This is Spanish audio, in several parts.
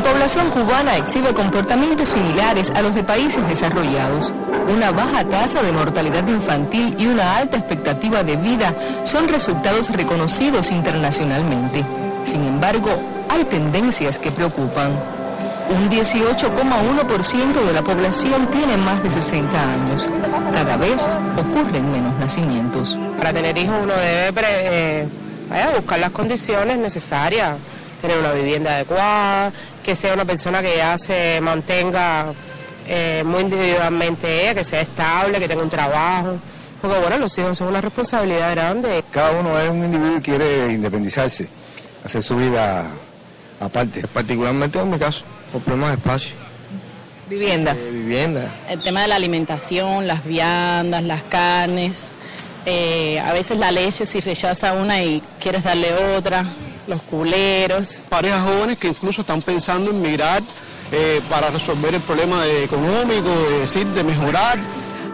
La población cubana exhibe comportamientos similares a los de países desarrollados. Una baja tasa de mortalidad infantil y una alta expectativa de vida son resultados reconocidos internacionalmente. Sin embargo, hay tendencias que preocupan. Un 18,1% de la población tiene más de 60 años. Cada vez ocurren menos nacimientos. Para tener hijos uno debe eh, buscar las condiciones necesarias, tener una vivienda adecuada, que sea una persona que ya se mantenga eh, muy individualmente ella, que sea estable, que tenga un trabajo. Porque bueno, los hijos son una responsabilidad grande. Cada uno es un individuo y quiere independizarse, hacer su vida aparte. Particularmente en mi caso por problemas de espacio. Vivienda. vivienda. El tema de la alimentación, las viandas, las carnes, eh, a veces la leche si rechaza una y quieres darle otra, los culeros. Parejas jóvenes que incluso están pensando en migrar eh, para resolver el problema económico, de decir, de mejorar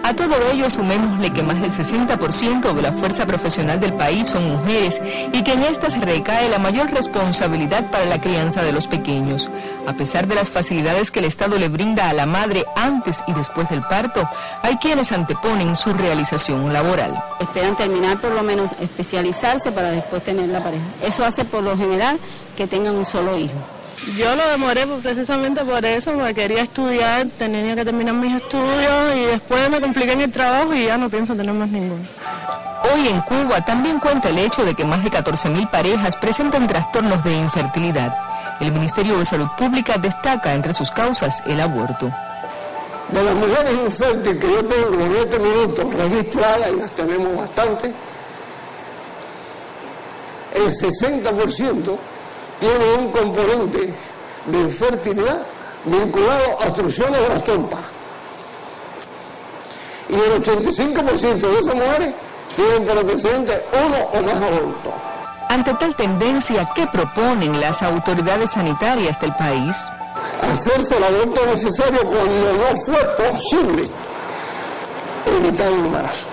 a todo ello sumémosle que más del 60% de la fuerza profesional del país son mujeres y que en estas recae la mayor responsabilidad para la crianza de los pequeños. A pesar de las facilidades que el Estado le brinda a la madre antes y después del parto, hay quienes anteponen su realización laboral. Esperan terminar por lo menos especializarse para después tener la pareja. Eso hace por lo general que tengan un solo hijo. Yo lo demoré precisamente por eso, porque quería estudiar, tenía que terminar mis estudios y después me compliqué en el trabajo y ya no pienso tener más ninguno. Hoy en Cuba también cuenta el hecho de que más de 14.000 parejas presentan trastornos de infertilidad. El Ministerio de Salud Pública destaca entre sus causas el aborto. De las mujeres infértiles que yo tengo en este minuto registradas, y las tenemos bastante, el 60% tiene un componente de infertilidad vinculado a obstrucciones de las trompas. Y el 85% de esas mujeres tienen por antecedente uno o más abortos. Ante tal tendencia, ¿qué proponen las autoridades sanitarias del país? Hacerse el aborto necesario cuando no fue posible evitar el embarazo.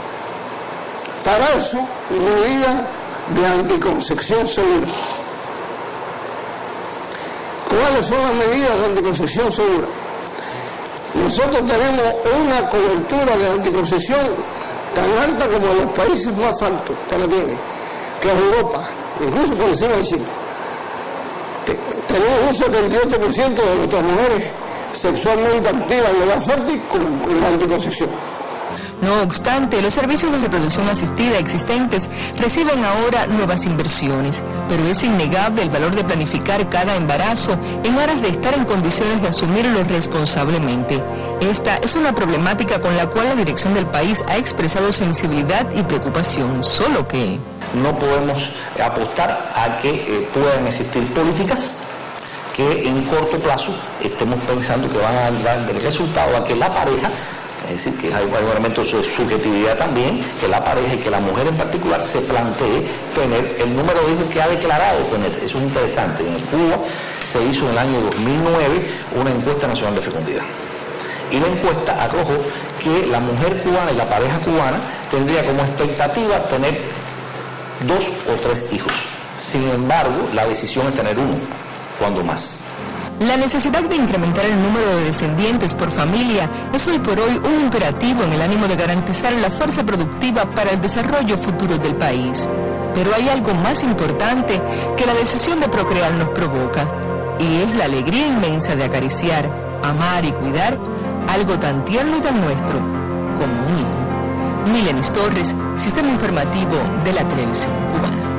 Para eso, medidas de anticoncepción segura. ¿Cuáles son las medidas de anticoncepción segura? Nosotros tenemos una cobertura de anticoncepción tan alta como en los países más altos que la tienen, que es Europa, incluso por encima de Chile. Tenemos un 78% de nuestras mujeres sexualmente activas en edad fértil con la anticoncepción. No obstante, los servicios de reproducción asistida existentes reciben ahora nuevas inversiones, pero es innegable el valor de planificar cada embarazo en aras de estar en condiciones de asumirlo responsablemente. Esta es una problemática con la cual la dirección del país ha expresado sensibilidad y preocupación, solo que... No podemos apostar a que eh, puedan existir políticas que en corto plazo estemos pensando que van a dar el resultado a que la pareja es decir, que hay, un elemento de subjetividad también, que la pareja y que la mujer en particular se plantee tener el número de hijos que ha declarado tener. Eso es interesante. En Cuba se hizo en el año 2009 una encuesta nacional de fecundidad. Y la encuesta arrojó que la mujer cubana y la pareja cubana tendría como expectativa tener dos o tres hijos. Sin embargo, la decisión es tener uno, cuando más. La necesidad de incrementar el número de descendientes por familia es hoy por hoy un imperativo en el ánimo de garantizar la fuerza productiva para el desarrollo futuro del país. Pero hay algo más importante que la decisión de procrear nos provoca, y es la alegría inmensa de acariciar, amar y cuidar algo tan tierno y tan nuestro como un hijo. Milenis Torres, Sistema Informativo de la Televisión Cubana.